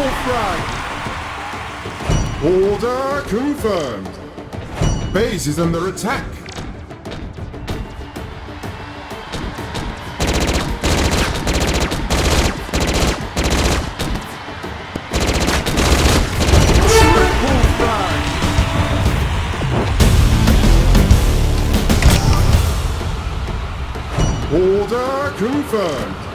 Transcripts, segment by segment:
Double frag! Order confirmed. Base is under attack. Triple! Order confirmed.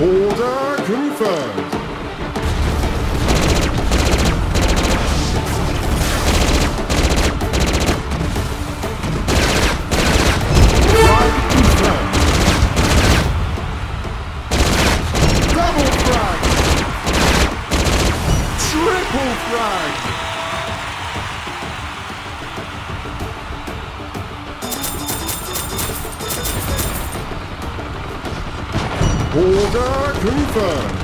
Order confirmed. Order confirmed.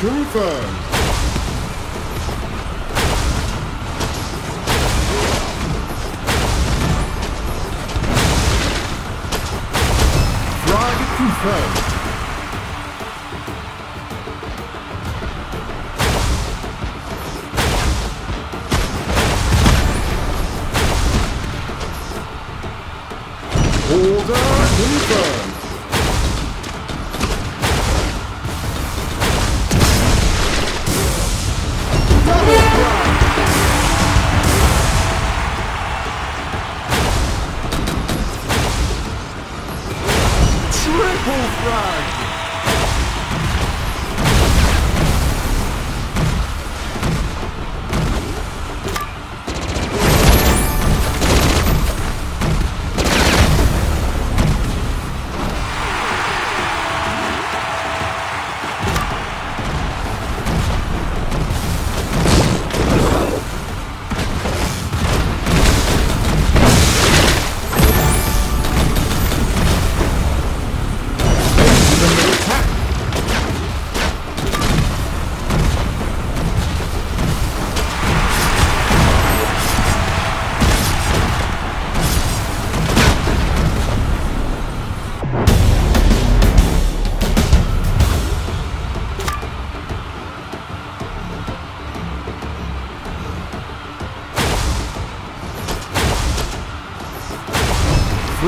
Confirmed. Frag confirmed.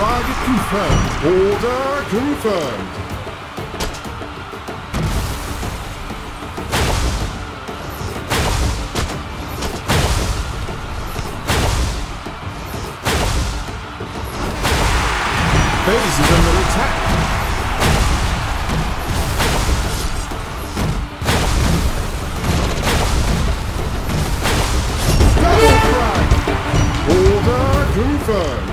Confirmed. Order confirmed. Base is under attack. Double frag. Order confirmed.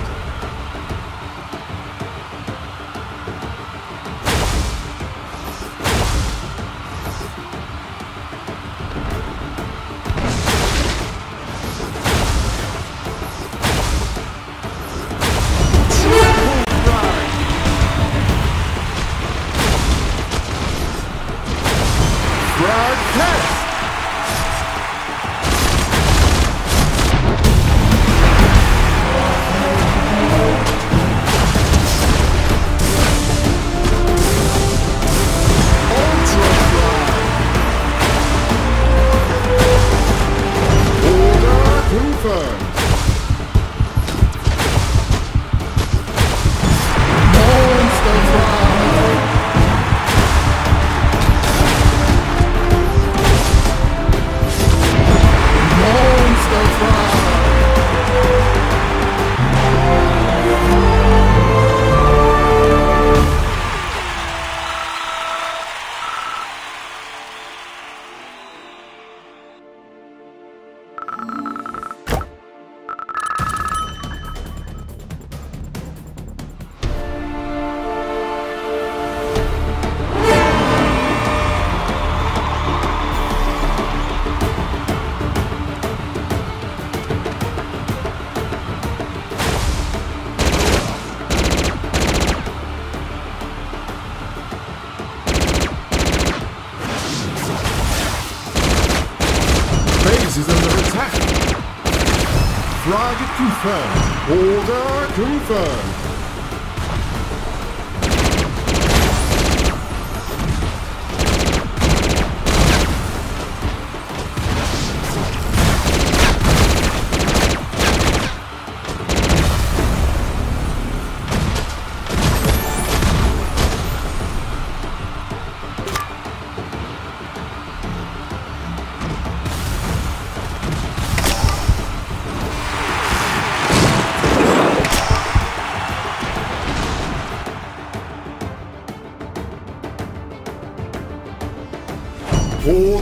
Confirmed. Order confirmed.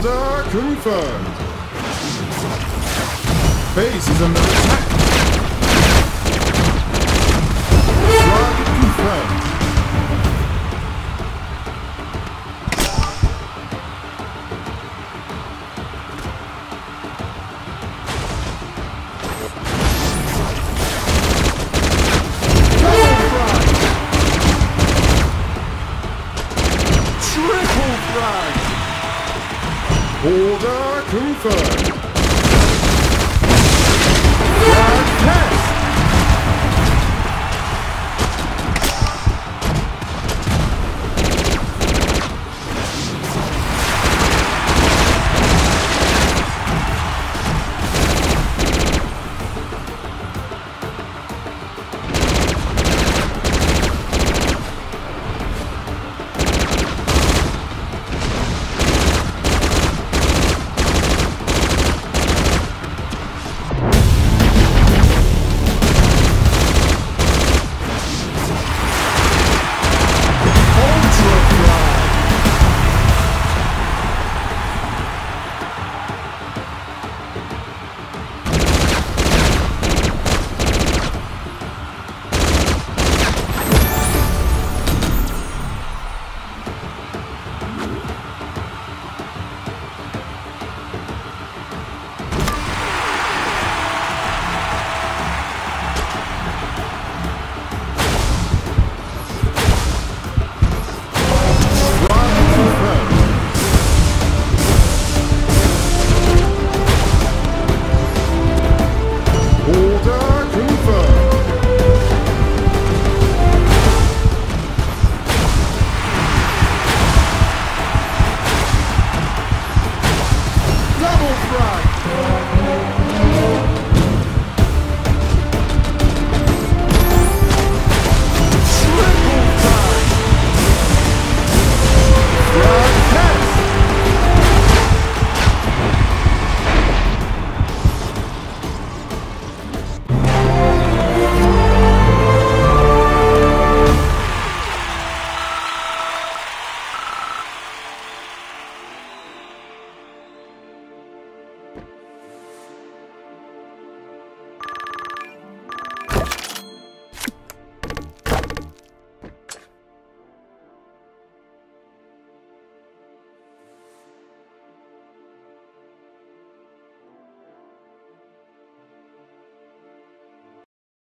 Order confirmed. Base is under attack.